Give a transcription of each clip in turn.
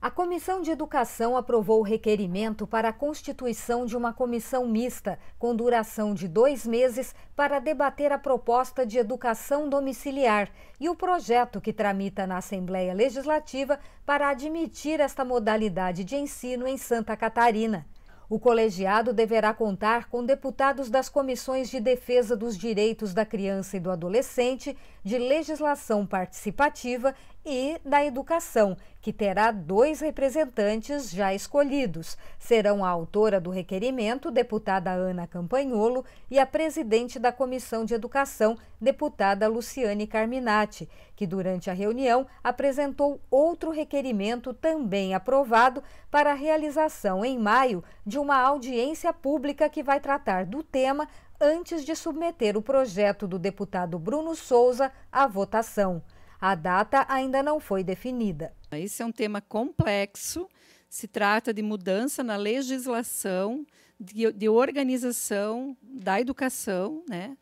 A Comissão de Educação aprovou o requerimento para a constituição de uma comissão mista, com duração de dois meses, para debater a proposta de educação domiciliar e o projeto que tramita na Assembleia Legislativa para admitir esta modalidade de ensino em Santa Catarina. O colegiado deverá contar com deputados das comissões de defesa dos direitos da criança e do adolescente, de legislação participativa e da educação, que terá dois representantes já escolhidos. Serão a autora do requerimento, deputada Ana Campanholo, e a presidente da Comissão de Educação, deputada Luciane Carminati, que durante a reunião apresentou outro requerimento também aprovado para a realização em maio de uma audiência pública que vai tratar do tema antes de submeter o projeto do deputado Bruno Souza à votação. A data ainda não foi definida. Esse é um tema complexo. Se trata de mudança na legislação, de, de organização da educação, né?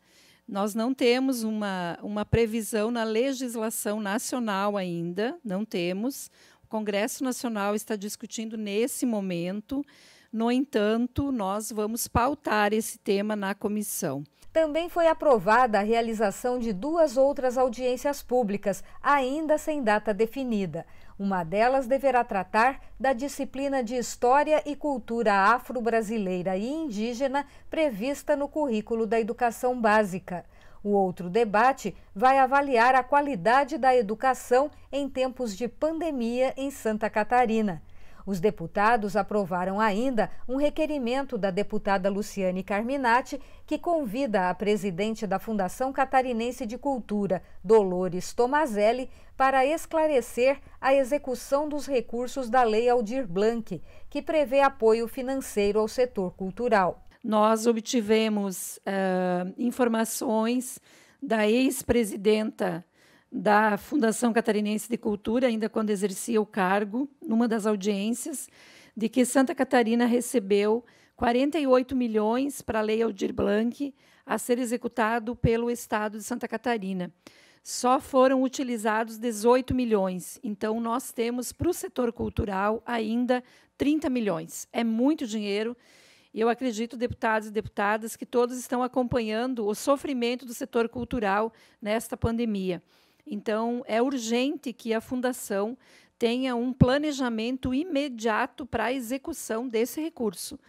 Nós não temos uma, uma previsão na legislação nacional ainda, não temos. O Congresso Nacional está discutindo nesse momento. No entanto, nós vamos pautar esse tema na comissão. Também foi aprovada a realização de duas outras audiências públicas, ainda sem data definida. Uma delas deverá tratar da disciplina de História e Cultura Afro-Brasileira e Indígena prevista no currículo da educação básica. O outro debate vai avaliar a qualidade da educação em tempos de pandemia em Santa Catarina. Os deputados aprovaram ainda um requerimento da deputada Luciane Carminati, que convida a presidente da Fundação Catarinense de Cultura, Dolores Tomazelli, para esclarecer a execução dos recursos da Lei Aldir Blanc, que prevê apoio financeiro ao setor cultural. Nós obtivemos uh, informações da ex-presidenta da Fundação Catarinense de Cultura, ainda quando exercia o cargo, numa das audiências, de que Santa Catarina recebeu 48 milhões para a Lei Aldir Blanc a ser executado pelo Estado de Santa Catarina. Só foram utilizados 18 milhões. Então, nós temos para o setor cultural ainda 30 milhões. É muito dinheiro. E eu acredito, deputados e deputadas, que todos estão acompanhando o sofrimento do setor cultural nesta pandemia. Então, é urgente que a Fundação tenha um planejamento imediato para a execução desse recurso.